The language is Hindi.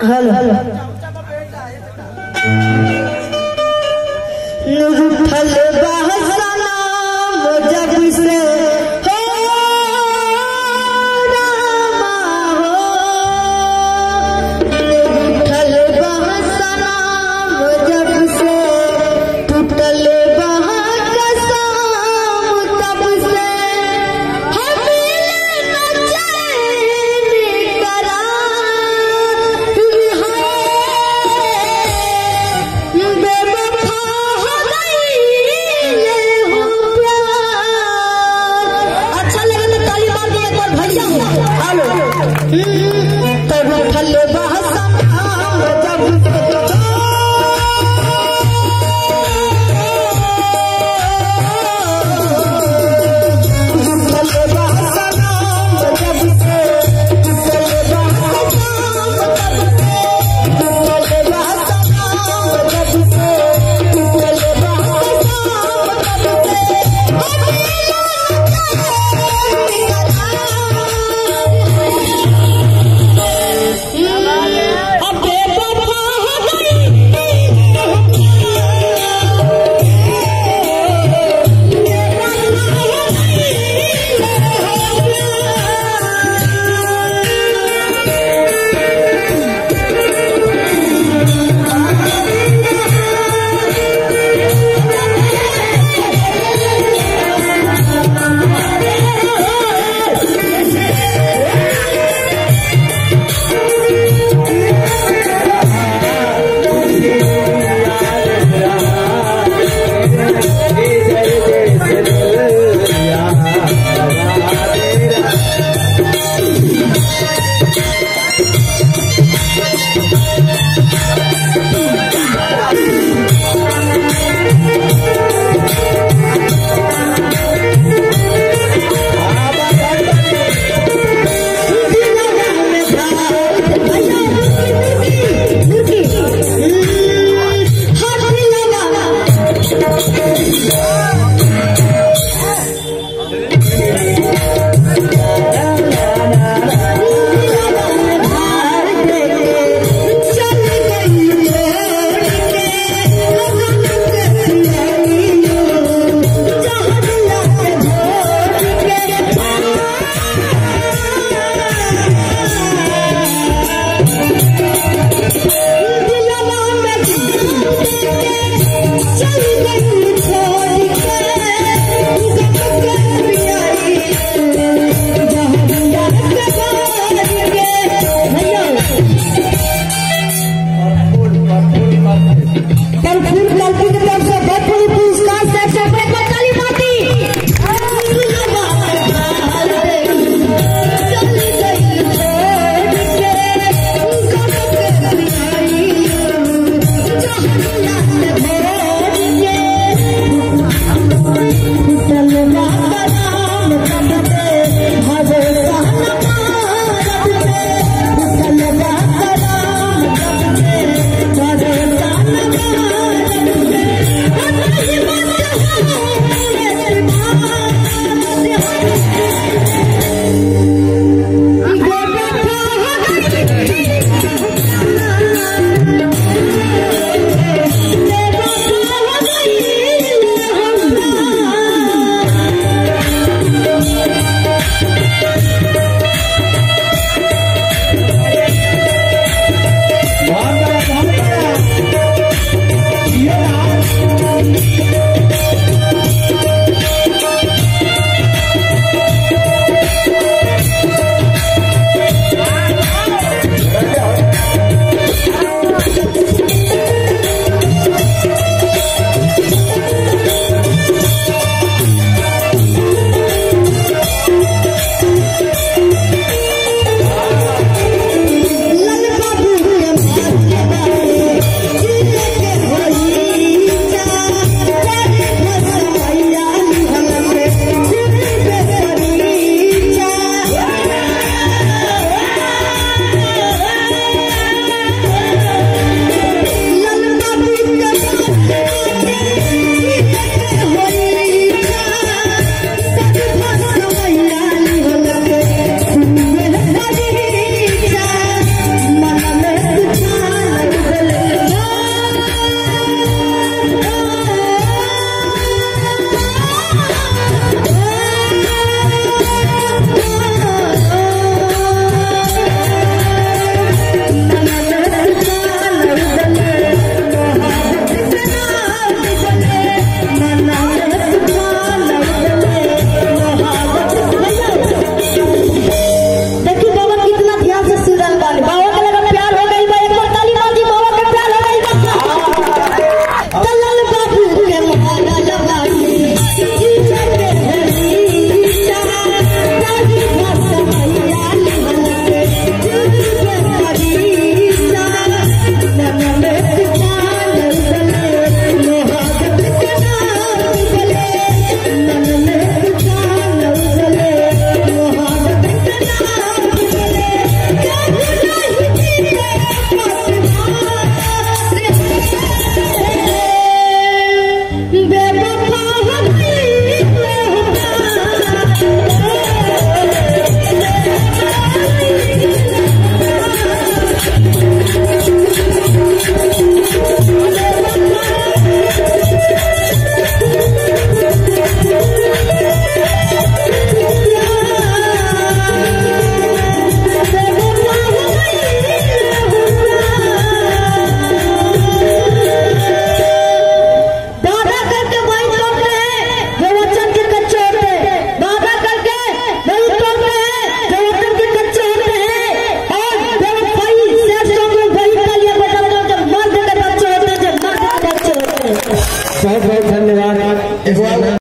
हेलो हेलो फल थलो ब